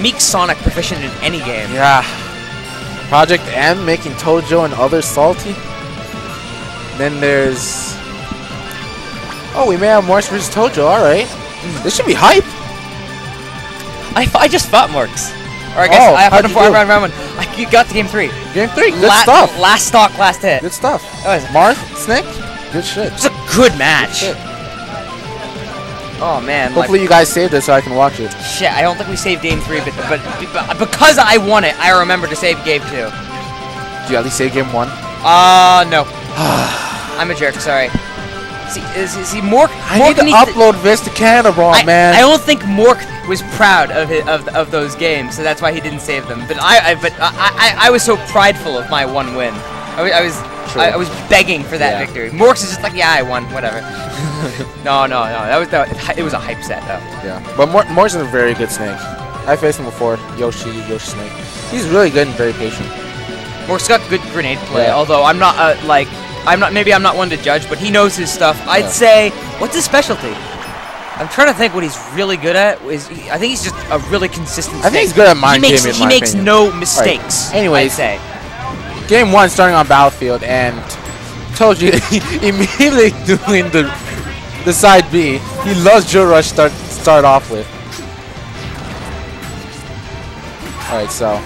Meek Sonic proficient in any game. Yeah. Project M making Tojo and others salty. Then there's. Oh, we may have Morks versus Tojo. All right. Hmm. This should be hype. I, I just fought Morks. Or I guess Oh, I fought him for round round one. I got to game three. Game three. Good La- stuff. Last stock, last hit. Good stuff. That was Marth, Snake. Good shit. It's a good match. Shit. Oh man. Hopefully you guys saved it so I can watch it. shit. I don't think we saved game three, but, but but because I won it, I remember to save game two. Did you at least save game one? Uh no. I'm a jerk. Sorry. See, is, is he Mork? I Mork need to upload Vista Cannonball, I, man. I don't think Mork was proud of it, of of those games, so that's why he didn't save them. But I, I but I, I, I was so prideful of my one win. I, I was I, I was begging for that Yeah. victory. Mork's is just like, yeah, I won, whatever. no, no, no. That was that, it was a hype set though. Yeah, but Mor Morks is a very good snake. I faced him before. Yoshi, Yoshi Snake. He's really good and very patient. Mork's got good grenade play, Yeah. although I'm not uh, like I'm not maybe I'm not one to judge, but he knows his stuff. I'd Yeah. say what's his specialty? I'm trying to think what he's really good at. Is he, I think he's just a really consistent. I think he's good at mind he makes, gaming, He makes opinion. no mistakes. Anyways. I'd say. Game one starting on Battlefield and told you immediately doing the the side B. He loves Joe Rush start start off with. Alright, so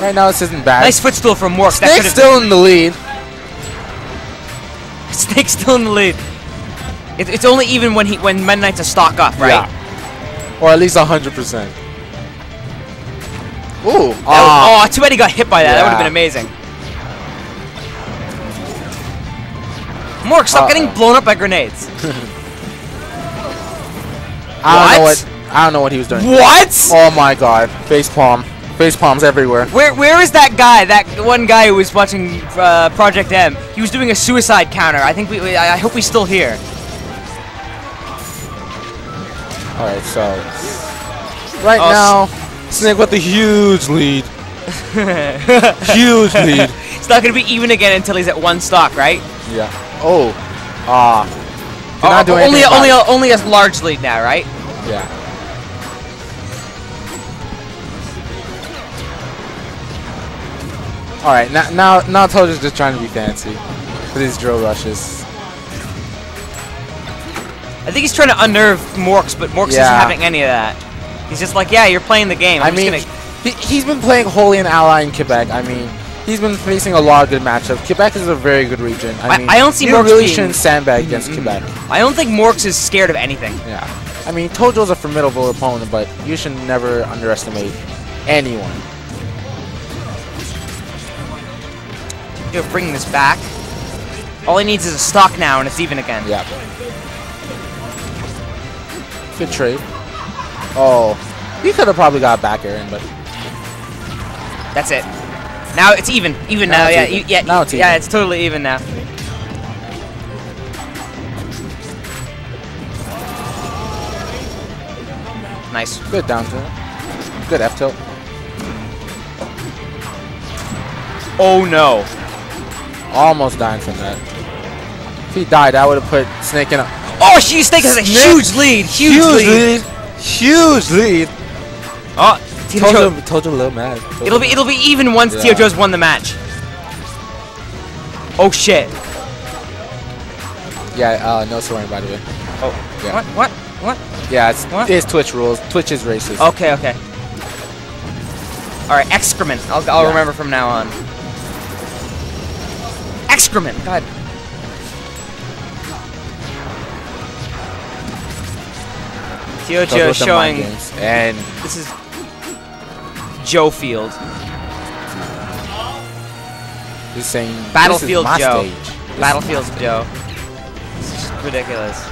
right now this isn't bad. Nice footstool from Mork. Snake's still in the lead. Snake's still in the lead. It, it's only even when he when Meta Knight's a stock up, right? Yeah. Or at least hundred percent. Ooh. Was- oh, too bad he got hit by that. That would have been amazing. Mork, stop Uh-oh. getting blown up by grenades. I don't know What? I don't know what he was doing. What? Oh my god. Face palm. Face palms everywhere. Where where is that guy? That one guy who was watching uh, Project M. He was doing a suicide counter. I think we. we I hope he's still here. Alright, so right Oh, now Snake with the huge lead. huge lead. It's not gonna be even again until he's at one stock, right? Yeah. Oh. Ah. Did Oh, not do only only it. only a large lead now, right? Yeah. Alright, now now now Tojo's just trying to be fancy with his drill rushes. I think he's trying to unnerve Morks, but Morks isn't having any of that. He's just like, yeah, you're playing the game. I'm I just mean, gonna- he, he's been playing Holy and Ally in Quebec. I mean, he's been facing a lot of good matchups. Quebec is a very good region. I, I- mean, I don't see you Morks really shouldn't sandbag against Quebec. I don't think Morks is scared of anything. Yeah. I mean, Tojo's a formidable opponent, but you should never underestimate anyone. You're bringing this back. All he needs is a stock now, and it's even again. Yeah. Good trade. Oh, he could have probably got back air in, but That's it. Now it's even. Even Now now, yeah, even. yeah, Now it's yeah. It's totally even now. Nice. good down tilt. Good F tilt. Oh no. Almost dying from that. If he died, I would have put Snake in a Oh, she Snake has a Snake- huge lead. Huge, lead. Huge lead. Oh, Tito Told Joe. you, told you a little mad. It'll be it'll be even once Yeah. T.O. Joe's won the match. Oh shit. Yeah, uh, no swearing by the way. Oh. Yeah. What? What? What? Yeah, it's, What? it's Twitch rules. Twitch is racist. Okay, okay. All right, excrement. I'll, I'll Yeah. remember from now on. Excrement. God. T.O. Joe you with the mind showing. And This is Joe Field. he's saying Battlefield this is my Joe. stage. My Joe. This is just ridiculous.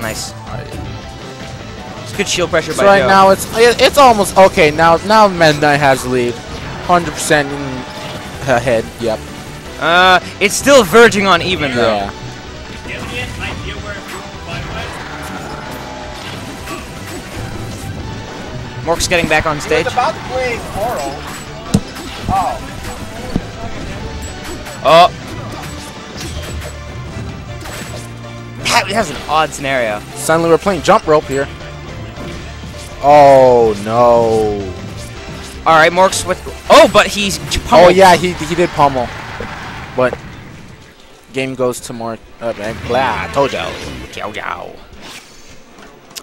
Nice. It's good shield pressure So by right Joe. now it's it's almost okay. Now now Meta Knight has lead, hundred percent in ahead. Yep. Uh, it's still verging on even though. Mork's getting back on stage. about to play Coral. Oh. Oh. that was an odd scenario. Suddenly we're playing jump rope here. Oh no. All right, Morks with. Oh, but he's. Oh yeah, he he did pummel. But game goes to more uh, blah, Tojo. Chow chow.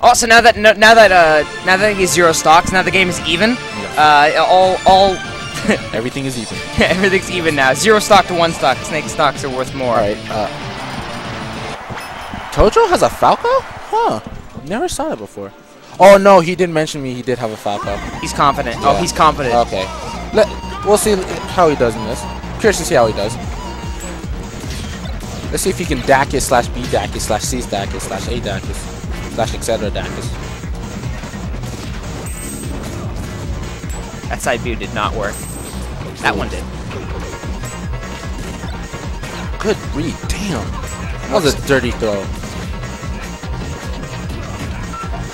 Also, now that no, now that uh now that he's zero stocks, now the game is even. Uh, all all Everything is even. everything's even now. Zero stock to one stock. Snake stocks are worth more. Alright, uh Tojo has a Falco? Huh. Never saw that before. Oh no, he didn't mention me he did have a Falco. He's confident. Oh, he's confident. Okay. Let we'll see how he does in this. Curious to see how he does. Let's see if he can Dacus slash B Dacus slash C Dacus slash A Dacus slash etc Dacus. That side view did not work. That one did. Good read, damn. That was a dirty throw.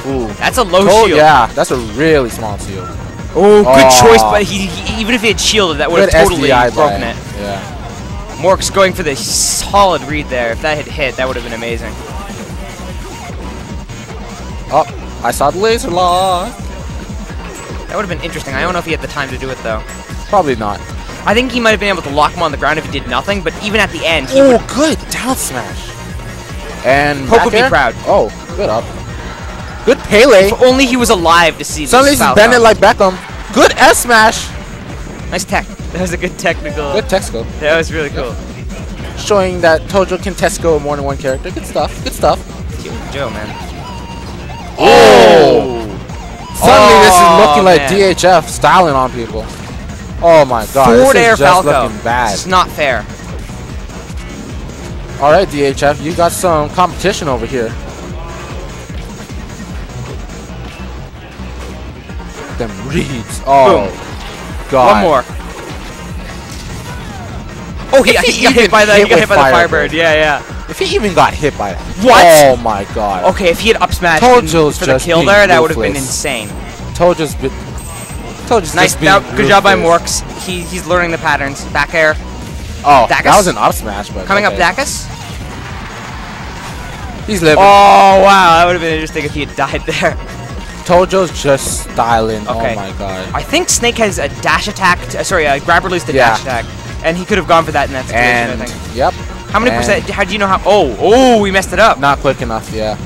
Ooh. That's a low Oh shield. yeah, that's a really small shield. Oh, good Aw. choice, but he, he- even if he had shielded, that would have totally SDI broken him. it. Yeah. Mork's going for the solid read there. If that had hit, that would have been amazing. Oh, I saw the laser lock. That would have been interesting. I don't know if he had the time to do it though. Probably not. I think he might have been able to lock him on the ground if he did nothing, but even at the end, Oh, would. good down smash. And Poke would be proud. Oh, good up. Good Pele. If only he was alive to see Suddenly this. he's Falco. bending like Beckham. Good S smash. Nice tech. That was a good technical. Good tech. That was really cool. Showing that Tojo can test go more than one character. Good stuff. Good stuff. Joe, man. Oh! Suddenly this is Oh, looking like man. DHF styling on people. Oh my god. Forward this is just Falco. looking bad. It's not fair. Alright, DHF, you got some competition over here. Them reads. Oh, God. One more. Oh, he, he he got hit by the hit he got hit by the Firebird. Firebird. Yeah, yeah. If he even got hit by that. What? Oh my God. Okay, if he had up smashed Tojo's for the kill there, that would have been insane. Tojo's been. Tojo's Nice. Now, good job by. Morks. He he's learning the patterns. Back air. Oh, Dacus? that was an up smash, but Coming okay. up, Dacus. He's living. Oh wow, that would have been interesting if he had died there. Tojo's just styling. Okay. Oh my God. I think Snake has a dash attack. uh, sorry, a grab release to Yeah. dash attack, and he could have gone for that in that situation. And I think. yep, How many percent? How do you know how? Oh, oh, we messed it up. not quick enough. Yeah.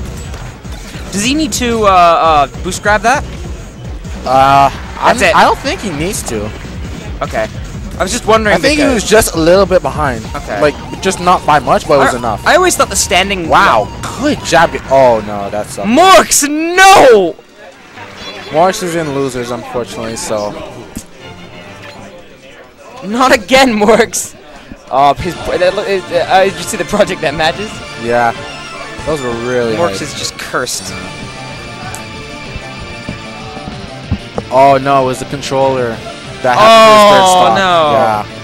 Does he need to uh, uh, boost grab that? Uh, That's I'm- it. I don't think he needs to. Okay. I was just wondering. I think he was just a little bit behind. Okay. Like just not by much, but it was I, enough. I always thought the standing. wow, good job. Oh no, that's. Morks, no! Morks is in losers, unfortunately. So Not again, Morks. Oh, his. Uh, uh, did you see the project that matches? yeah, those were really. Morks hype. is just cursed. Oh no, it was the controller that Oh, happened to his no. Yeah.